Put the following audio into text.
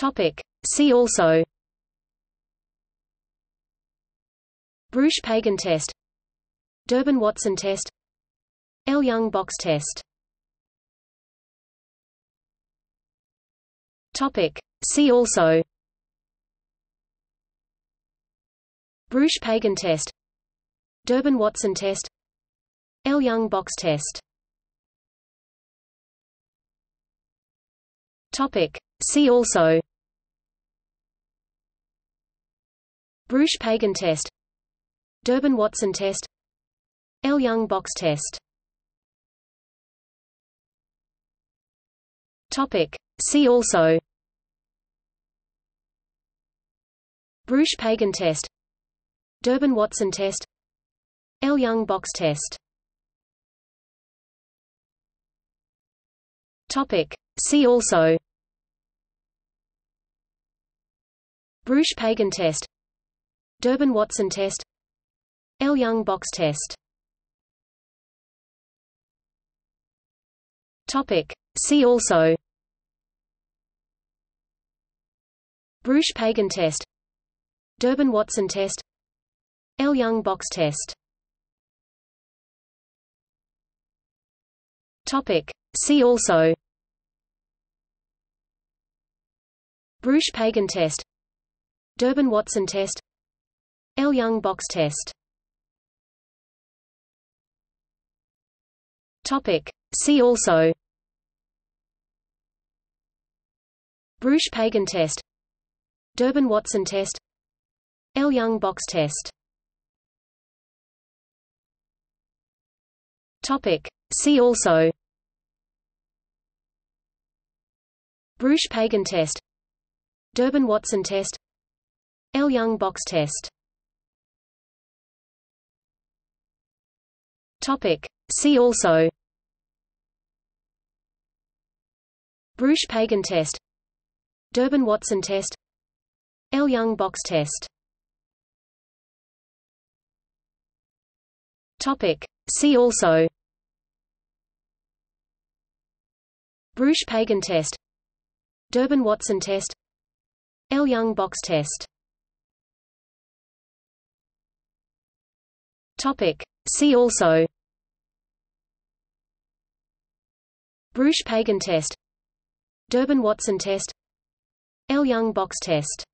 Topic. See also. Breusch-Pagan test. Durbin-Watson test. Ljung-Box test. Topic. See also. Breusch-Pagan test. Durbin-Watson test. Ljung-Box test. Topic. See also Breusch-Pagan test. Durbin-Watson test. Ljung-Box test. Topic. See also. Breusch-Pagan test. Durbin-Watson test. Ljung-Box test. Topic. See also. Breusch-Pagan test Durbin-Watson test. Ljung-Box test. Topic. See also. Breusch-Pagan test. Durbin-Watson test. Ljung-Box test. Topic. See also. Breusch-Pagan test. Durbin-Watson test Ljung-Box test. Topic. See also. Breusch-Pagan test. Durbin-Watson test. Ljung-Box test. Topic. See also. Breusch-Pagan test. Durbin-Watson test. Ljung-Box test Topic. See also. Breusch-Pagan test. Durbin-Watson test. Ljung-Box test. Topic. See also. Breusch-Pagan test. Durbin-Watson test. Ljung-Box test Topic. See also. Breusch-Pagan test. Durbin-Watson test. Ljung-Box test